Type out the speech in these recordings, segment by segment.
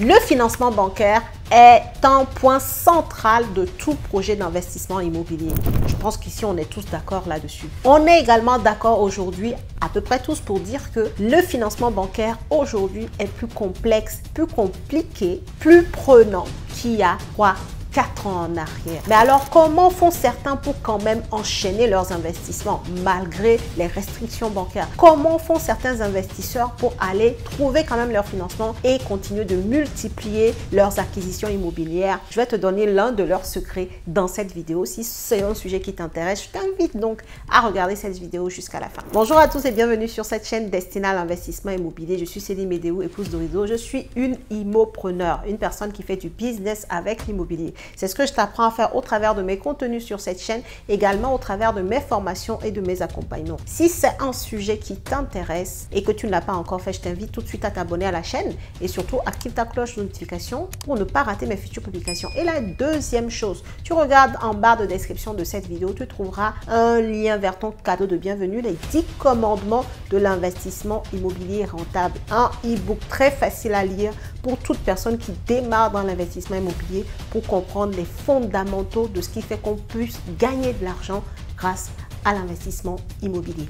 Le financement bancaire est un point central de tout projet d'investissement immobilier. Je pense qu'ici, on est tous d'accord là-dessus. On est également d'accord aujourd'hui, à peu près tous, pour dire que le financement bancaire aujourd'hui est plus complexe, plus compliqué, plus prenant qu'il y a quoi 4 ans en arrière. Mais alors, comment font certains pour quand même enchaîner leurs investissements malgré les restrictions bancaires? Comment font certains investisseurs pour aller trouver quand même leur financement et continuer de multiplier leurs acquisitions immobilières? Je vais te donner l'un de leurs secrets dans cette vidéo. Si c'est un sujet qui t'intéresse, je t'invite donc à regarder cette vidéo jusqu'à la fin. Bonjour à tous et bienvenue sur cette chaîne destinée à l'investissement immobilier. Je suis Céline Médéou, épouse d'Orizo. Je suis une immopreneur, une personne qui fait du business avec l'immobilier. C'est ce que je t'apprends à faire au travers de mes contenus sur cette chaîne, également au travers de mes formations et de mes accompagnements. Si c'est un sujet qui t'intéresse et que tu ne l'as pas encore fait, je t'invite tout de suite à t'abonner à la chaîne et surtout active ta cloche de notification pour ne pas rater mes futures publications. Et la deuxième chose, tu regardes en barre de description de cette vidéo, tu trouveras un lien vers ton cadeau de bienvenue, les 10 commandements de l'investissement immobilier rentable. Un e-book très facile à lire pour toute personne qui démarre dans l'investissement immobilier pour comprendre les fondamentaux de ce qui fait qu'on puisse gagner de l'argent grâce à l'investissement immobilier.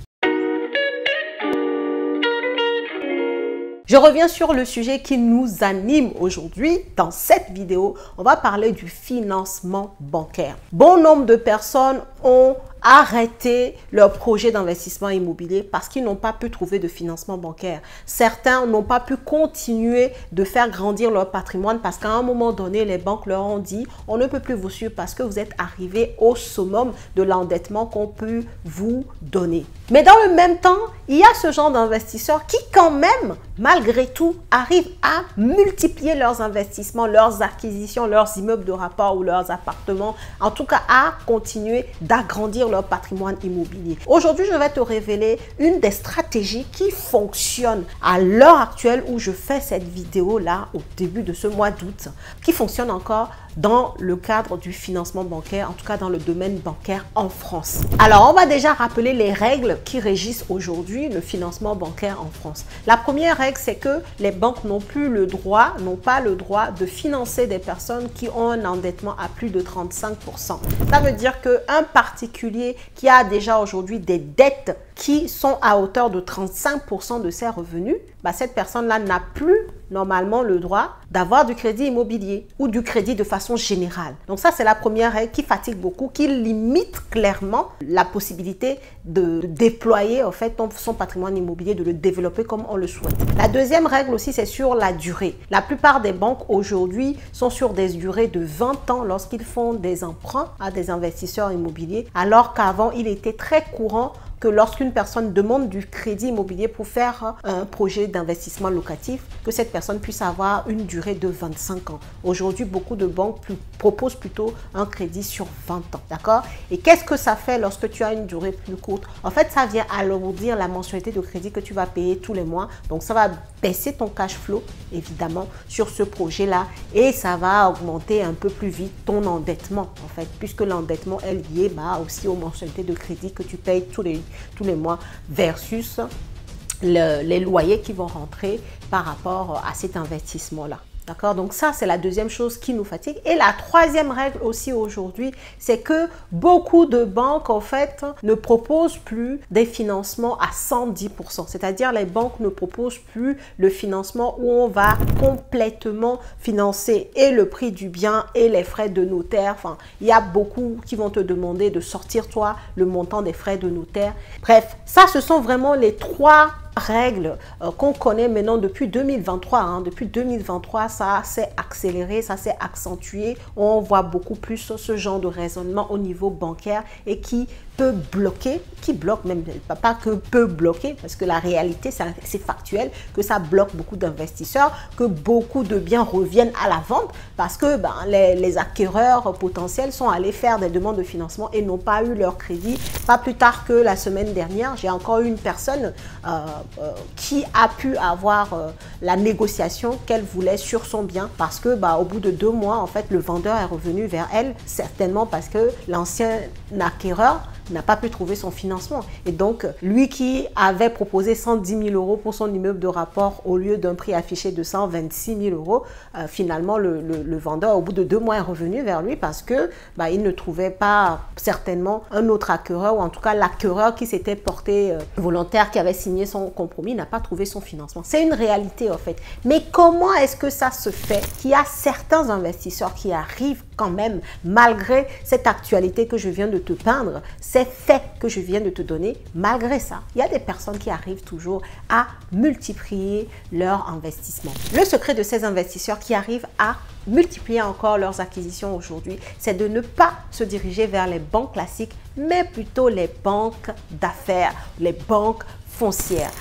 Je reviens sur le sujet qui nous anime aujourd'hui. Dans cette vidéo, on va parler du financement bancaire. Bon nombre de personnes ont arrêter leur projet d'investissement immobilier parce qu'ils n'ont pas pu trouver de financement bancaire. Certains n'ont pas pu continuer de faire grandir leur patrimoine parce qu'à un moment donné, les banques leur ont dit on ne peut plus vous suivre parce que vous êtes arrivé au summum de l'endettement qu'on peut vous donner. Mais dans le même temps, il y a ce genre d'investisseurs qui quand même, malgré tout, arrivent à multiplier leurs investissements, leurs acquisitions, leurs immeubles de rapport ou leurs appartements, en tout cas à continuer d'agrandir leur patrimoine immobilier. Aujourd'hui, je vais te révéler une des stratégies qui fonctionne à l'heure actuelle où je fais cette vidéo-là au début de ce mois d'août, qui fonctionne encore dans le cadre du financement bancaire, en tout cas dans le domaine bancaire en France. Alors, on va déjà rappeler les règles qui régissent aujourd'hui le financement bancaire en France. La première règle, c'est que les banques n'ont plus le droit, n'ont pas le droit de financer des personnes qui ont un endettement à plus de 35%. Ça veut dire qu'un particulier qui a déjà aujourd'hui des dettes qui sont à hauteur de 35% de ses revenus, bah, cette personne-là n'a plus normalement le droit d'avoir du crédit immobilier ou du crédit de façon générale. Donc ça, c'est la première règle qui fatigue beaucoup, qui limite clairement la possibilité de déployer en fait son patrimoine immobilier, de le développer comme on le souhaite. La deuxième règle aussi, c'est sur la durée. La plupart des banques aujourd'hui sont sur des durées de 20 ans lorsqu'ils font des emprunts à des investisseurs immobiliers, alors qu'avant, il était très courant que lorsqu'une personne demande du crédit immobilier pour faire un projet d'investissement locatif, que cette personne puisse avoir une durée de 25 ans. Aujourd'hui, beaucoup de banques proposent plutôt un crédit sur 20 ans. D'accord? Et qu'est-ce que ça fait lorsque tu as une durée plus courte? En fait, ça vient alourdir la mensualité de crédit que tu vas payer tous les mois. Donc, ça va baisser ton cash flow, évidemment, sur ce projet-là. Et ça va augmenter un peu plus vite ton endettement, en fait, puisque l'endettement est lié bah, aussi aux mensualités de crédit que tu payes tous les tous les mois versus les loyers qui vont rentrer par rapport à cet investissement-là. D'accord? Donc ça, c'est la deuxième chose qui nous fatigue. Et la troisième règle aussi aujourd'hui, c'est que beaucoup de banques, en fait, ne proposent plus des financements à 110%. C'est-à-dire, les banques ne proposent plus le financement où on va complètement financer et le prix du bien et les frais de notaire. Enfin, il y a beaucoup qui vont te demander de sortir, toi, le montant des frais de notaire. Bref, ça, ce sont vraiment les trois règles euh, qu'on connaît maintenant depuis 2023. Hein. Depuis 2023, ça s'est accéléré, ça s'est accentué. On voit beaucoup plus ce genre de raisonnement au niveau bancaire et qui peut bloquer, qui bloque même, pas que peut bloquer, parce que la réalité, c'est factuel, que ça bloque beaucoup d'investisseurs, que beaucoup de biens reviennent à la vente, parce que ben, les, acquéreurs potentiels sont allés faire des demandes de financement et n'ont pas eu leur crédit. Pas plus tard que la semaine dernière, j'ai encore eu une personne euh, euh, qui a pu avoir euh, la négociation qu'elle voulait sur son bien, parce que bah, au bout de deux mois, en fait, le vendeur est revenu vers elle, certainement parce que l'ancien acquéreur n'a pas pu trouver son financement. Et donc, lui qui avait proposé 110 000 euros pour son immeuble de rapport au lieu d'un prix affiché de 126 000 euros, euh, finalement, le, vendeur, au bout de deux mois, est revenu vers lui parce que bah, il ne trouvait pas certainement un autre acquéreur, ou en tout cas l'acquéreur qui s'était porté euh, volontaire, qui avait signé son compromis, n'a pas trouvé son financement. C'est une réalité, en fait. Mais comment est-ce que ça se fait qu'il y a certains investisseurs qui arrivent quand même, malgré cette actualité que je viens de te peindre, ces faits que je viens de te donner, malgré ça, il y a des personnes qui arrivent toujours à multiplier leur investissement. Le secret de ces investisseurs qui arrivent à multiplier encore leurs acquisitions aujourd'hui, c'est de ne pas se diriger vers les banques classiques, mais plutôt les banques d'affaires, les banques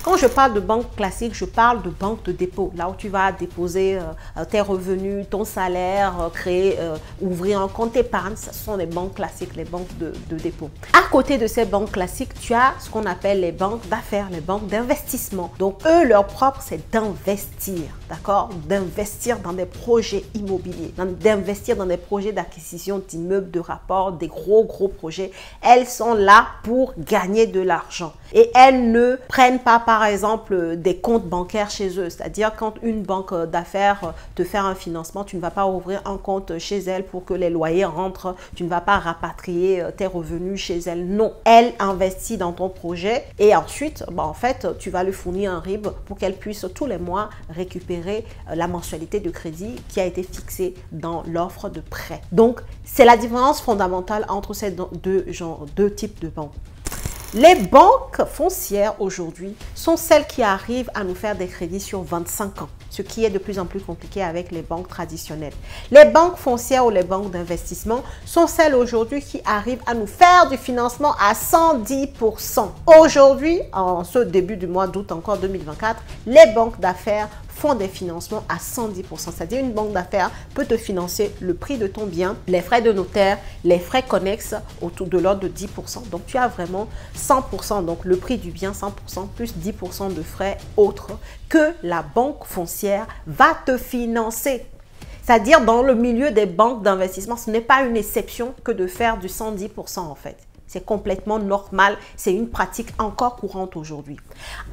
Quand je parle de banque classique, je parle de banque de dépôt, là où tu vas déposer euh, tes revenus, ton salaire, euh, créer, euh, ouvrir un compte épargne. Ce sont les banques classiques, les banques de, de dépôt. À côté de ces banques classiques, tu as ce qu'on appelle les banques d'affaires, les banques d'investissement. Donc, eux, leur propre, c'est d'investir, d'accord? D'investir dans des projets immobiliers, d'investir dans des projets d'acquisition d'immeubles, de rapports, des gros, gros projets. Elles sont là pour gagner de l'argent. Et elles ne prennent pas, par exemple, des comptes bancaires chez eux. C'est-à-dire, quand une banque d'affaires te fait un financement, tu ne vas pas ouvrir un compte chez elle pour que les loyers rentrent. Tu ne vas pas rapatrier tes revenus chez elle. Non. Elle investit dans ton projet et ensuite, bah, en fait, tu vas lui fournir un RIB pour qu'elle puisse tous les mois récupérer euh, la mensualité de crédit qui a été fixée dans l'offre de prêt. Donc, c'est la différence fondamentale entre ces deux, deux types de banques. Les banques foncières aujourd'hui sont celles qui arrivent à nous faire des crédits sur 25 ans, ce qui est de plus en plus compliqué avec les banques traditionnelles. Les banques foncières ou les banques d'investissement sont celles aujourd'hui qui arrivent à nous faire du financement à 110%. Aujourd'hui, en ce début du mois d'août encore 2024, les banques d'affaires font des financements à 110%. C'est-à-dire une banque d'affaires peut te financer le prix de ton bien, les frais de notaire, les frais connexes autour de l'ordre de 10%. Donc tu as vraiment 100%, donc le prix du bien 100% plus 10% de frais autres que la banque foncière va te financer. C'est-à-dire dans le milieu des banques d'investissement, ce n'est pas une exception que de faire du 110% en fait. C'est complètement normal. C'est une pratique encore courante aujourd'hui.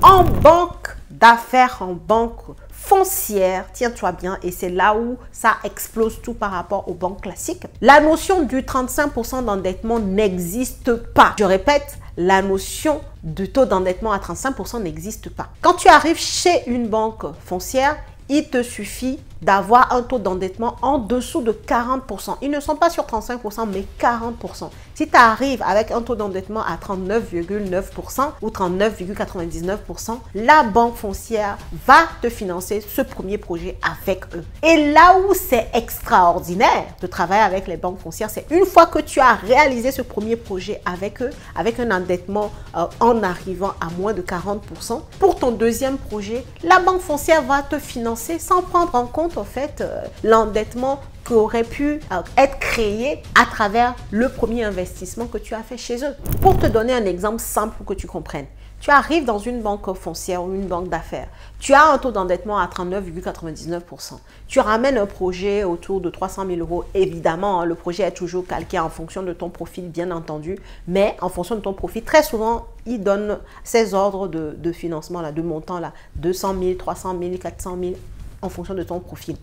En banque d'affaires, en banque foncière, tiens-toi bien, et c'est là où ça explose tout par rapport aux banques classiques. La notion du 35% d'endettement n'existe pas. Je répète, la notion de taux d'endettement à 35% n'existe pas. Quand tu arrives chez une banque foncière, il te suffit d'avoir un taux d'endettement en dessous de 40%. Ils ne sont pas sur 35%, mais 40%. Si tu arrives avec un taux d'endettement à 39,9% ou 39,99%, la banque foncière va te financer ce premier projet avec eux. Et là où c'est extraordinaire de travailler avec les banques foncières, c'est une fois que tu as réalisé ce premier projet avec eux, avec un endettement euh, en arrivant à moins de 40%, pour ton deuxième projet, la banque foncière va te financer sans prendre en compte en fait euh, l'endettement qui aurait pu être créé à travers le premier investissement que tu as fait chez eux. Pour te donner un exemple simple pour que tu comprennes, tu arrives dans une banque foncière ou une banque d'affaires, tu as un taux d'endettement à 39,99%. Tu ramènes un projet autour de 300 000 euros. Évidemment, hein, le projet est toujours calqué en fonction de ton profil, bien entendu, mais en fonction de ton profil, très souvent, il donne ces ordres de, de financement, là, de montant, là, 200 000, 300 000, 400 000, fonction de ton profil.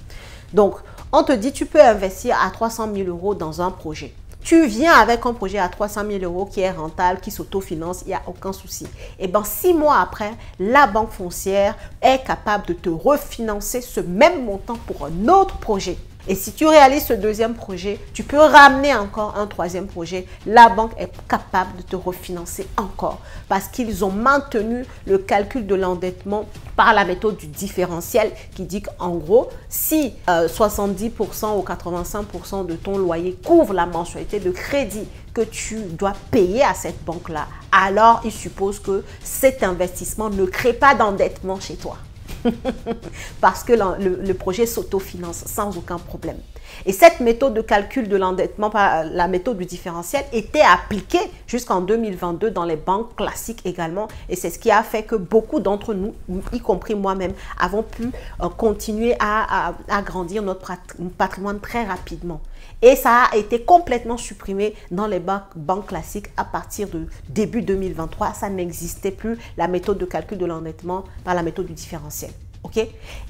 Donc, on te dit, tu peux investir à 300 000 euros dans un projet. Tu viens avec un projet à 300 000 euros qui est rentable, qui s'autofinance, il n'y a aucun souci. Et bien, six mois après, la banque foncière est capable de te refinancer ce même montant pour un autre projet. Et si tu réalises ce deuxième projet, tu peux ramener encore un troisième projet. La banque est capable de te refinancer encore parce qu'ils ont maintenu le calcul de l'endettement par la méthode du différentiel qui dit qu'en gros, si 70% euh, ou 85% de ton loyer couvre la mensualité de crédit que tu dois payer à cette banque-là, alors il suppose que cet investissement ne crée pas d'endettement chez toi. parce que le, projet s'autofinance sans aucun problème. Et cette méthode de calcul de l'endettement, la méthode du différentiel, était appliquée jusqu'en 2022 dans les banques classiques également. Et c'est ce qui a fait que beaucoup d'entre nous, y compris moi-même, avons pu euh, continuer à, à, grandir notre patrimoine très rapidement. Et ça a été complètement supprimé dans les banques, classiques à partir de début 2023. Ça n'existait plus, la méthode de calcul de l'endettement par la méthode du différentiel.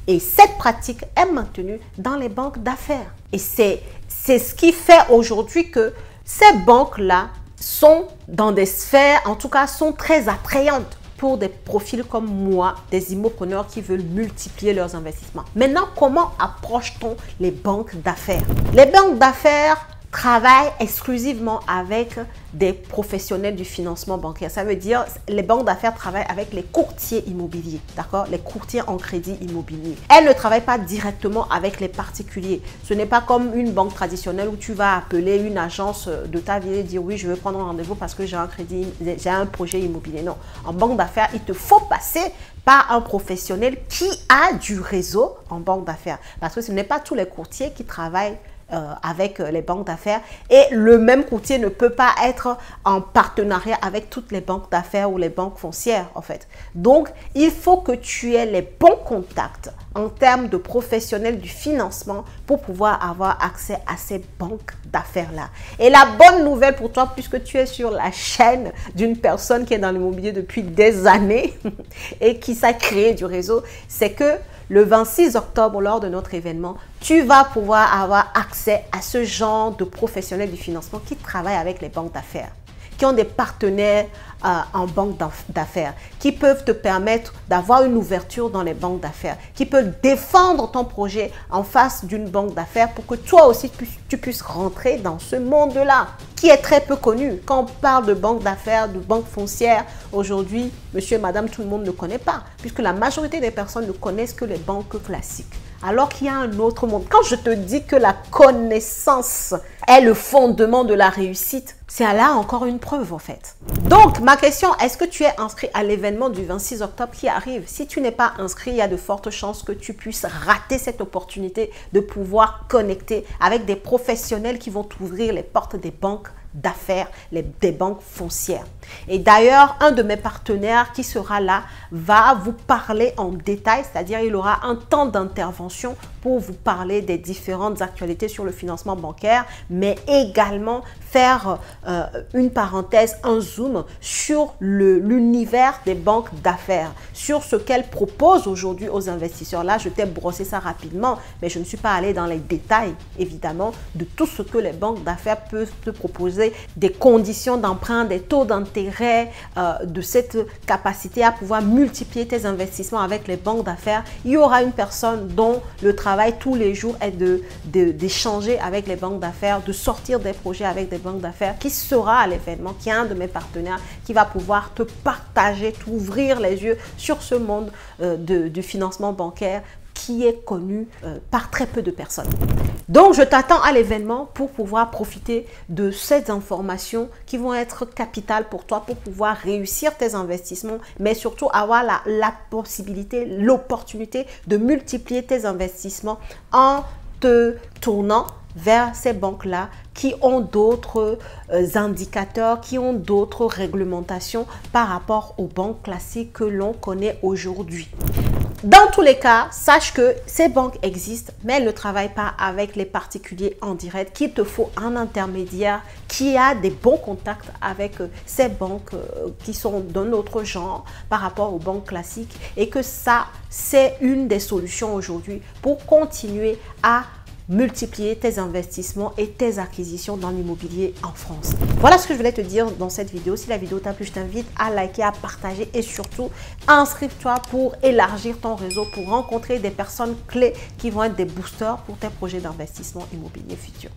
Et cette pratique est maintenue dans les banques d'affaires. Et c'est ce qui fait aujourd'hui que ces banques-là sont dans des sphères, en tout cas, sont très attrayantes pour des profils comme moi, des immopreneurs qui veulent multiplier leurs investissements. Maintenant, comment approche-t-on les banques d'affaires? Les banques d'affaires travaillent exclusivement avec des professionnels du financement bancaire. Ça veut dire les banques d'affaires travaillent avec les courtiers immobiliers, d'accord? Les courtiers en crédit immobilier. Elles ne travaillent pas directement avec les particuliers. Ce n'est pas comme une banque traditionnelle où tu vas appeler une agence de ta ville et dire oui, je veux prendre un rendez-vous parce que j'ai un crédit, j'ai un projet immobilier. Non, en banque d'affaires, il te faut passer par un professionnel qui a du réseau en banque d'affaires. Parce que ce n'est pas tous les courtiers qui travaillent euh, avec euh, les banques d'affaires. Et le même courtier ne peut pas être en partenariat avec toutes les banques d'affaires ou les banques foncières, en fait. Donc, il faut que tu aies les bons contacts en termes de professionnels du financement pour pouvoir avoir accès à ces banques d'affaires-là. Et la bonne nouvelle pour toi, puisque tu es sur la chaîne d'une personne qui est dans l'immobilier depuis des années et qui s'est créé du réseau, c'est que le 26 octobre, lors de notre événement, tu vas pouvoir avoir accès à ce genre de professionnels du financement qui travaillent avec les banques d'affaires qui ont des partenaires euh, en banque d'affaires, qui peuvent te permettre d'avoir une ouverture dans les banques d'affaires, qui peuvent défendre ton projet en face d'une banque d'affaires pour que toi aussi tu, puisses rentrer dans ce monde-là, qui est très peu connu. Quand on parle de banque d'affaires, de banque foncière, aujourd'hui, monsieur et madame, tout le monde ne connaît pas, puisque la majorité des personnes ne connaissent que les banques classiques alors qu'il y a un autre monde. Quand je te dis que la connaissance est le fondement de la réussite, c'est là encore une preuve en fait. Donc ma question, est-ce que tu es inscrit à l'événement du 26 octobre qui arrive? Si tu n'es pas inscrit, il y a de fortes chances que tu puisses rater cette opportunité de pouvoir connecter avec des professionnels qui vont t'ouvrir les portes des banques d'affaires, des banques foncières. Et d'ailleurs, un de mes partenaires qui sera là va vous parler en détail, c'est-à-dire il aura un temps d'intervention pour vous parler des différentes actualités sur le financement bancaire, mais également faire euh, une parenthèse, un zoom sur l'univers des banques d'affaires, sur ce qu'elles proposent aujourd'hui aux investisseurs. Là, je t'ai brossé ça rapidement, mais je ne suis pas allé dans les détails, évidemment, de tout ce que les banques d'affaires peuvent te proposer, des conditions d'emprunt, des taux d'intérêt, euh, de cette capacité à pouvoir multiplier tes investissements avec les banques d'affaires. Il y aura une personne dont le travail travail tous les jours est d'échanger de, avec les banques d'affaires, de sortir des projets avec des banques d'affaires, qui sera à l'événement, qui est un de mes partenaires, qui va pouvoir te partager, t'ouvrir les yeux sur ce monde euh, de, du financement bancaire qui est connu euh, par très peu de personnes. Donc, je t'attends à l'événement pour pouvoir profiter de ces informations qui vont être capitales pour toi pour pouvoir réussir tes investissements, mais surtout avoir la, possibilité, l'opportunité de multiplier tes investissements en te tournant vers ces banques-là qui ont d'autres euh, indicateurs, qui ont d'autres réglementations par rapport aux banques classiques que l'on connaît aujourd'hui. Dans tous les cas, sache que ces banques existent, mais elles ne travaillent pas avec les particuliers en direct, qu'il te faut un intermédiaire qui a des bons contacts avec euh, ces banques euh, qui sont d'un autre genre par rapport aux banques classiques. Et que ça, c'est une des solutions aujourd'hui pour continuer à multiplier tes investissements et tes acquisitions dans l'immobilier en France. Voilà ce que je voulais te dire dans cette vidéo. Si la vidéo t'a plu, je t'invite à liker, à partager et surtout inscrive-toi pour élargir ton réseau, pour rencontrer des personnes clés qui vont être des boosters pour tes projets d'investissement immobilier futurs.